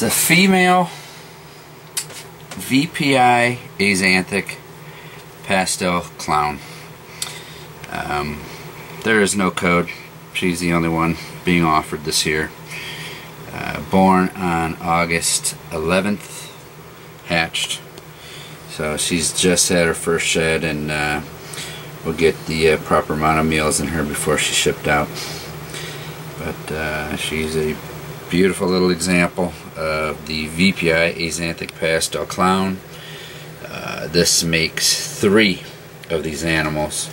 It's a female VPI Axanthic Pastel Clown. Um, there is no code. She's the only one being offered this year. Uh, born on August 11th, hatched. So she's just had her first shed and uh, we'll get the uh, proper amount of meals in her before she's shipped out. But uh, she's a beautiful little example of the VPI Axanthic Pastel Clown. Uh, this makes three of these animals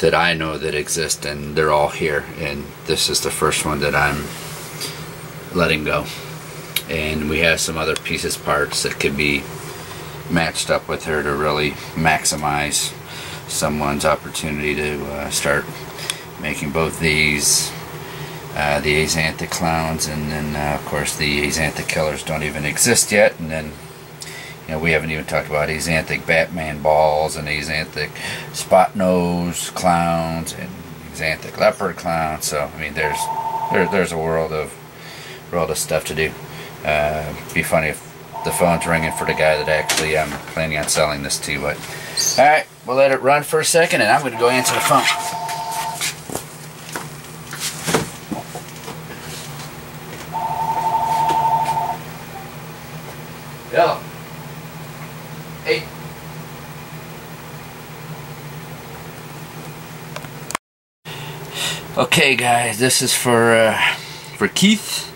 that I know that exist and they're all here and this is the first one that I'm letting go and we have some other pieces parts that could be matched up with her to really maximize someone's opportunity to uh, start making both these uh, the Axanthic clowns and then uh, of course the Axanthic killers don't even exist yet and then you know we haven't even talked about Axanthic Batman balls and Axanthic spot nose clowns and Axanthic leopard clowns so I mean there's there, there's a world of world of stuff to do. Uh, be funny if the phone's ringing for the guy that actually I'm planning on selling this to but alright we'll let it run for a second and I'm going to go answer the phone Hello. Hey. Okay, guys, this is for uh, for Keith.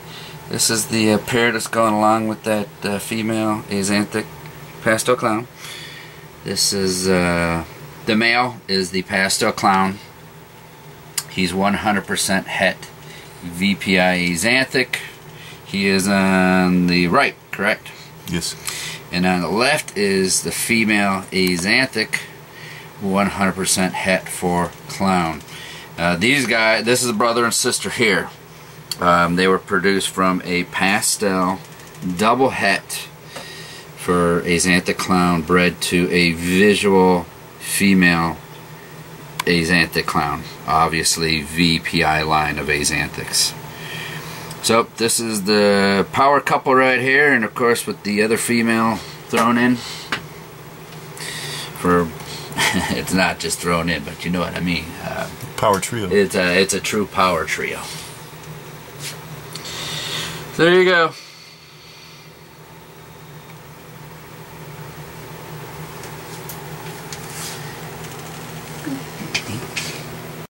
This is the uh, pair that's going along with that uh, female Axanthic pastel clown. This is uh, the male is the pastel clown. He's 100% het VPI Axanthic. He is on the right, correct? Yes. And on the left is the female Axanthic, 100% het for clown. Uh, these guys, this is a brother and sister here. Um, they were produced from a pastel double het for Axanthic clown bred to a visual female Axanthic clown. Obviously VPI line of Axanthics. So this is the power couple right here and of course with the other female thrown in. For it's not just thrown in but you know what I mean. Uh, Power trio. it's a, it's a true power trio. So there you go